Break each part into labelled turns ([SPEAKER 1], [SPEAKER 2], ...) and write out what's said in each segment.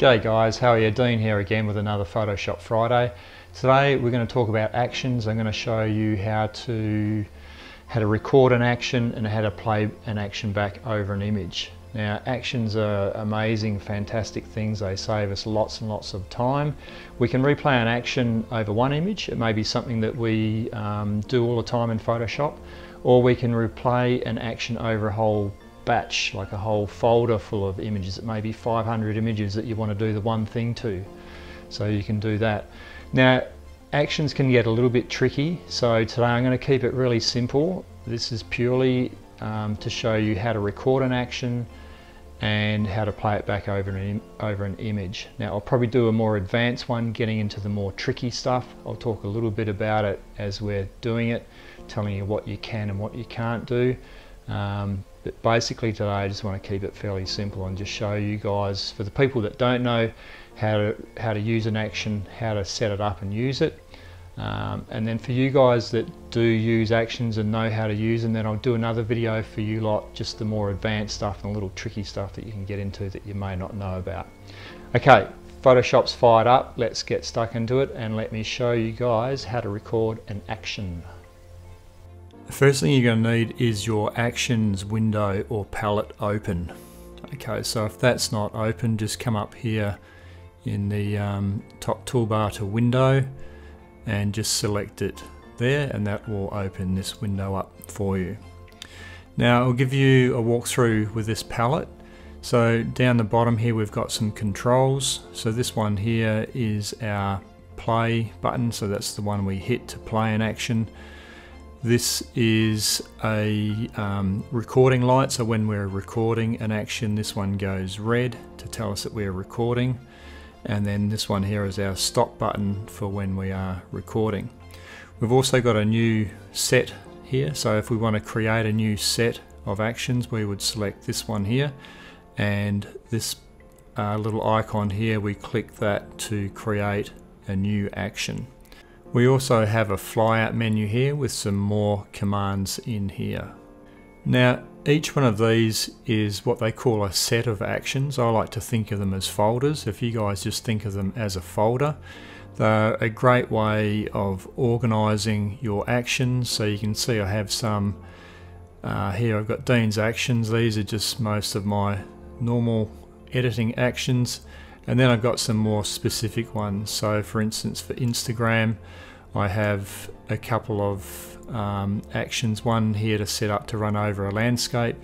[SPEAKER 1] G'day guys, how are you? Dean here again with another Photoshop Friday. Today we're going to talk about actions. I'm going to show you how to how to record an action and how to play an action back over an image. Now actions are amazing, fantastic things. They save us lots and lots of time. We can replay an action over one image. It may be something that we um, do all the time in Photoshop or we can replay an action over a whole batch, like a whole folder full of images. It may be 500 images that you want to do the one thing to. So you can do that. Now, actions can get a little bit tricky. So today I'm going to keep it really simple. This is purely um, to show you how to record an action and how to play it back over an, over an image. Now I'll probably do a more advanced one getting into the more tricky stuff. I'll talk a little bit about it as we're doing it, telling you what you can and what you can't do. Um, but basically today I just want to keep it fairly simple and just show you guys, for the people that don't know how to, how to use an action, how to set it up and use it. Um, and then for you guys that do use actions and know how to use them, then I'll do another video for you lot, just the more advanced stuff and a little tricky stuff that you can get into that you may not know about. Okay, Photoshop's fired up, let's get stuck into it and let me show you guys how to record an action. The first thing you're going to need is your actions window or palette open. Okay, so if that's not open, just come up here in the um, top toolbar to window and just select it there and that will open this window up for you. Now I'll give you a walkthrough with this palette. So down the bottom here we've got some controls. So this one here is our play button, so that's the one we hit to play an action. This is a um, recording light, so when we're recording an action, this one goes red to tell us that we're recording. And then this one here is our stop button for when we are recording. We've also got a new set here, so if we want to create a new set of actions, we would select this one here, and this uh, little icon here, we click that to create a new action. We also have a flyout menu here with some more commands in here. Now each one of these is what they call a set of actions. I like to think of them as folders. If you guys just think of them as a folder, they're a great way of organizing your actions. So you can see I have some uh, here I've got Dean's actions. These are just most of my normal editing actions and then I've got some more specific ones. So for instance for Instagram I have a couple of um, actions. One here to set up to run over a landscape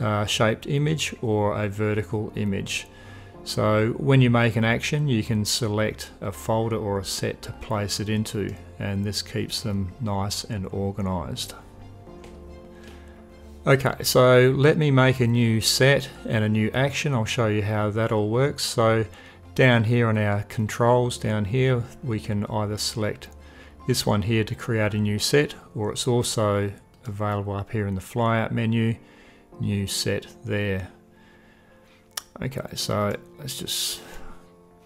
[SPEAKER 1] uh, shaped image or a vertical image. So when you make an action you can select a folder or a set to place it into and this keeps them nice and organized Okay, so let me make a new set and a new action. I'll show you how that all works. So down here on our controls down here, we can either select this one here to create a new set, or it's also available up here in the flyout menu, new set there. Okay, so let's just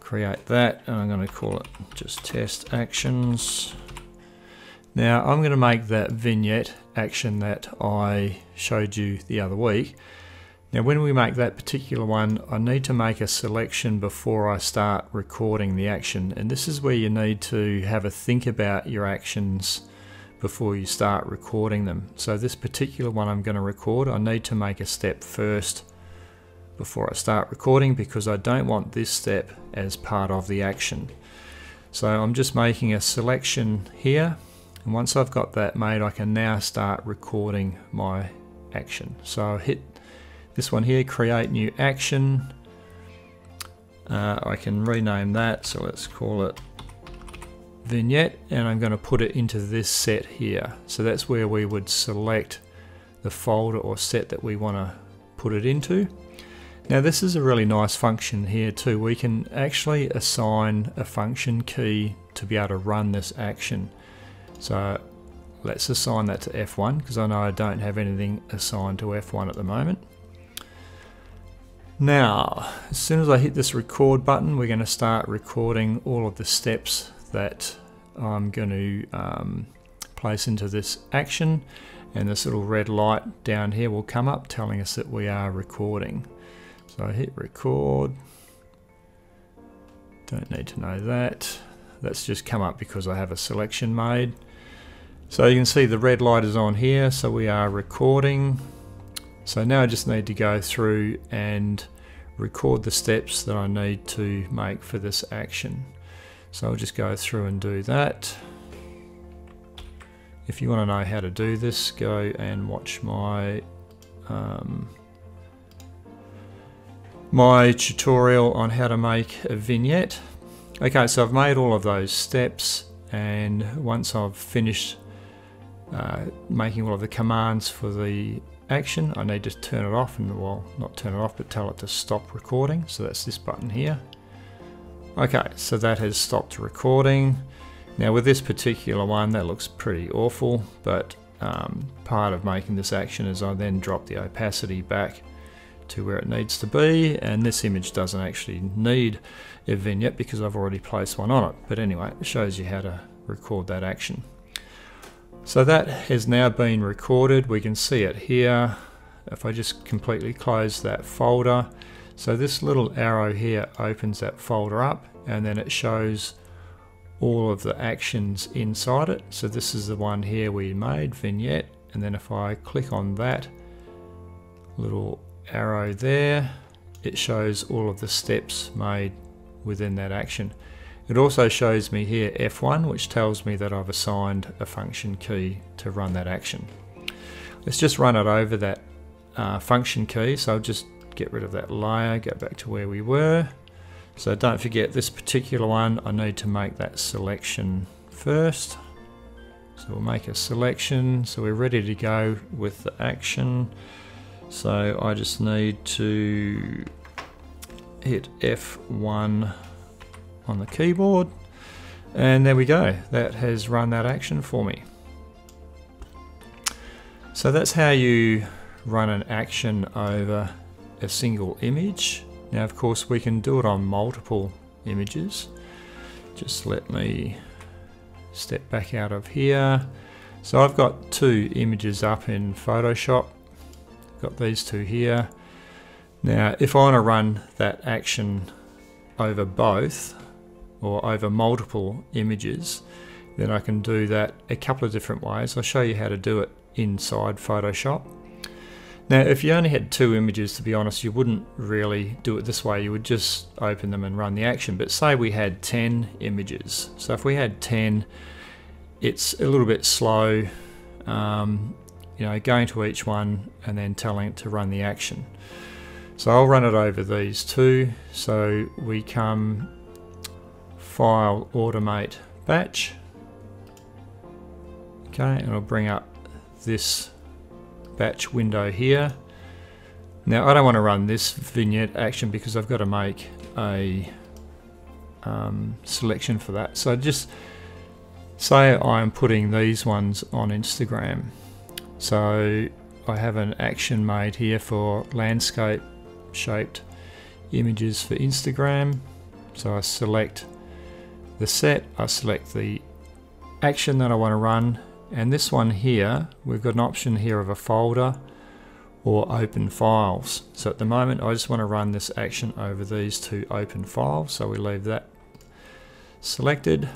[SPEAKER 1] create that and I'm going to call it just test actions. Now I'm going to make that vignette action that I showed you the other week. Now when we make that particular one, I need to make a selection before I start recording the action. And this is where you need to have a think about your actions before you start recording them. So this particular one I'm going to record, I need to make a step first before I start recording because I don't want this step as part of the action. So I'm just making a selection here and once I've got that made, I can now start recording my action. So I'll hit this one here, create new action. Uh, I can rename that, so let's call it vignette, and I'm going to put it into this set here. So that's where we would select the folder or set that we want to put it into. Now this is a really nice function here too. We can actually assign a function key to be able to run this action. So let's assign that to F1 because I know I don't have anything assigned to F1 at the moment. Now, as soon as I hit this record button, we're going to start recording all of the steps that I'm going to um, place into this action. And this little red light down here will come up telling us that we are recording. So I hit record. Don't need to know that. That's just come up because I have a selection made. So you can see the red light is on here, so we are recording. So now I just need to go through and record the steps that I need to make for this action. So I'll just go through and do that. If you want to know how to do this, go and watch my um, my tutorial on how to make a vignette. Okay, so I've made all of those steps and once I've finished uh, making all of the commands for the action, I need to turn it off and, well, not turn it off, but tell it to stop recording. So that's this button here. Okay, so that has stopped recording. Now with this particular one, that looks pretty awful, but um, part of making this action is I then drop the opacity back to where it needs to be and this image doesn't actually need a vignette because I've already placed one on it but anyway it shows you how to record that action so that has now been recorded. We can see it here. If I just completely close that folder. So this little arrow here opens that folder up and then it shows all of the actions inside it. So this is the one here we made vignette. And then if I click on that little arrow there, it shows all of the steps made within that action. It also shows me here F1, which tells me that I've assigned a function key to run that action. Let's just run it over that uh, function key. So I'll just get rid of that layer, go back to where we were. So don't forget this particular one, I need to make that selection first. So we'll make a selection, so we're ready to go with the action. So I just need to hit F1 on the keyboard. And there we go. That has run that action for me. So that's how you run an action over a single image. Now of course we can do it on multiple images. Just let me step back out of here. So I've got two images up in Photoshop. Got these two here. Now, if I want to run that action over both or over multiple images, then I can do that a couple of different ways. I'll show you how to do it inside Photoshop. Now, if you only had two images, to be honest, you wouldn't really do it this way. You would just open them and run the action. But say we had 10 images. So if we had 10, it's a little bit slow. Um, you know, going to each one and then telling it to run the action. So I'll run it over these two. So we come file automate batch. Okay, and I'll bring up this batch window here. Now I don't want to run this vignette action because I've got to make a um, selection for that. So just say I'm putting these ones on Instagram. So I have an action made here for landscape shaped images for Instagram. So I select the set, I select the action that I want to run and this one here, we've got an option here of a folder or open files. So at the moment I just want to run this action over these two open files so we leave that selected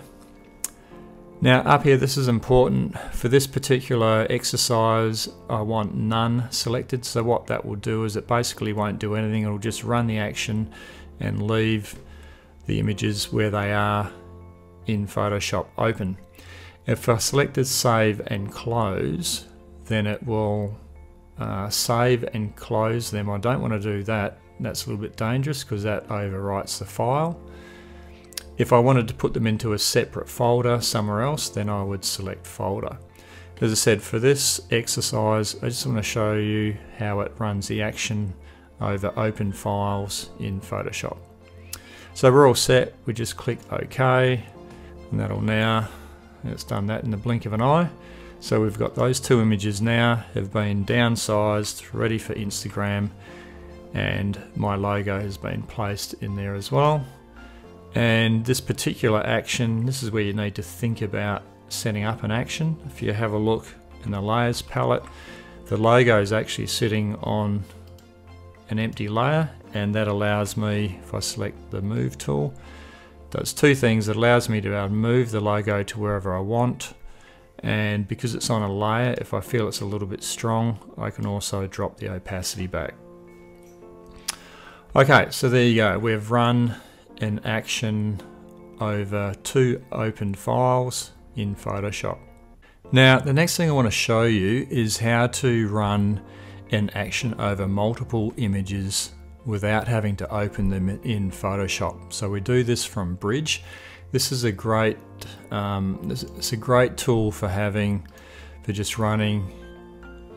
[SPEAKER 1] now up here this is important. For this particular exercise I want none selected so what that will do is it basically won't do anything it'll just run the action and leave the images where they are in Photoshop open. If I selected save and close then it will uh, save and close them. I don't want to do that. That's a little bit dangerous because that overwrites the file. If I wanted to put them into a separate folder somewhere else, then I would select folder. As I said, for this exercise, I just want to show you how it runs the action over open files in Photoshop. So we're all set, we just click OK, and that'll now, it's done that in the blink of an eye. So we've got those two images now, have been downsized, ready for Instagram, and my logo has been placed in there as well. And this particular action, this is where you need to think about setting up an action. If you have a look in the layers palette, the logo is actually sitting on an empty layer and that allows me, if I select the move tool, Does two things. It allows me to move the logo to wherever I want and because it's on a layer, if I feel it's a little bit strong, I can also drop the opacity back. Okay, so there you go. We've run an action over two open files in Photoshop. Now, the next thing I want to show you is how to run an action over multiple images without having to open them in Photoshop. So we do this from Bridge. This is a great, um, it's a great tool for having, for just running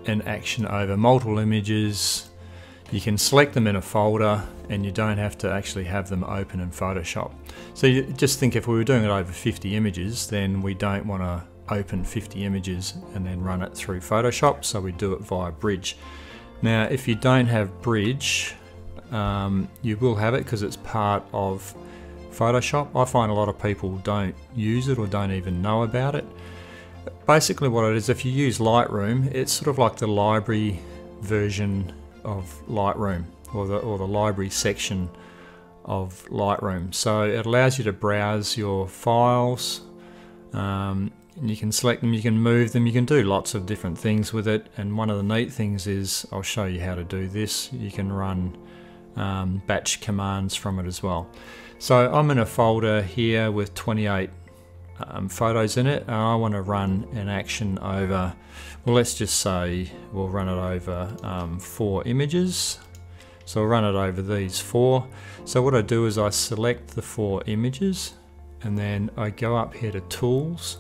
[SPEAKER 1] an action over multiple images. You can select them in a folder and you don't have to actually have them open in Photoshop. So just think if we were doing it over 50 images, then we don't want to open 50 images and then run it through Photoshop, so we do it via Bridge. Now, if you don't have Bridge, um, you will have it because it's part of Photoshop. I find a lot of people don't use it or don't even know about it. Basically what it is, if you use Lightroom, it's sort of like the library version of Lightroom or the, or the library section of Lightroom. So it allows you to browse your files um, you can select them, you can move them, you can do lots of different things with it. And one of the neat things is, I'll show you how to do this. You can run um, batch commands from it as well. So I'm in a folder here with 28 um, photos in it and I want to run an action over, well let's just say we'll run it over um, four images. So I'll run it over these four. So what I do is I select the four images and then I go up here to Tools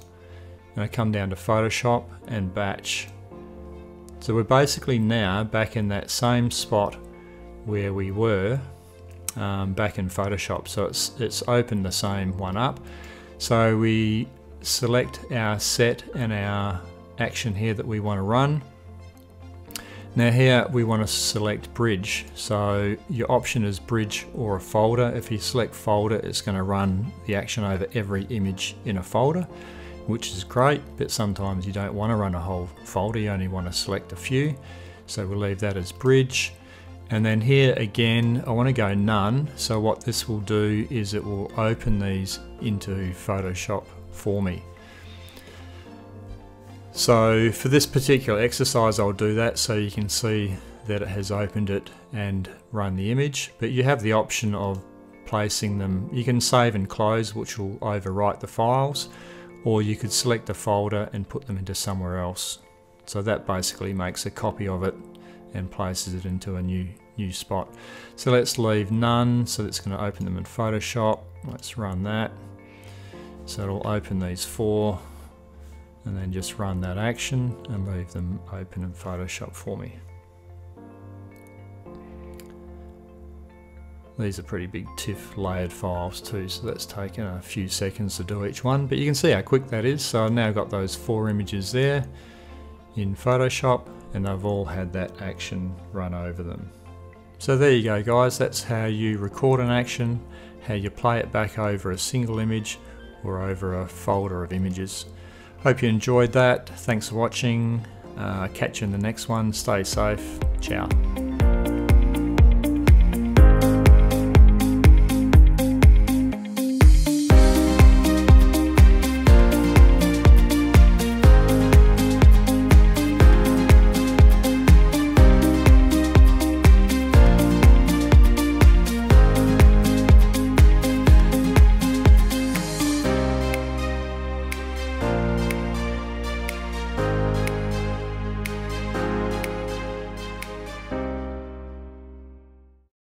[SPEAKER 1] and I come down to Photoshop and Batch. So we're basically now back in that same spot where we were um, back in Photoshop. So it's, it's opened the same one up. So we select our set and our action here that we want to run. Now here we want to select bridge. So your option is bridge or a folder. If you select folder, it's going to run the action over every image in a folder, which is great, but sometimes you don't want to run a whole folder. You only want to select a few. So we'll leave that as bridge. And then here again, I want to go none. So what this will do is it will open these into Photoshop for me. So for this particular exercise, I'll do that so you can see that it has opened it and run the image. But you have the option of placing them. You can save and close, which will overwrite the files, or you could select a folder and put them into somewhere else. So that basically makes a copy of it and places it into a new new spot. So let's leave none, so that's going to open them in Photoshop. Let's run that. So it'll open these four and then just run that action and leave them open in Photoshop for me. These are pretty big TIFF layered files too, so that's taken a few seconds to do each one, but you can see how quick that is. So I've now got those four images there in Photoshop and they've all had that action run over them. So there you go guys, that's how you record an action, how you play it back over a single image or over a folder of images. Hope you enjoyed that, thanks for watching, uh, catch you in the next one, stay safe, ciao.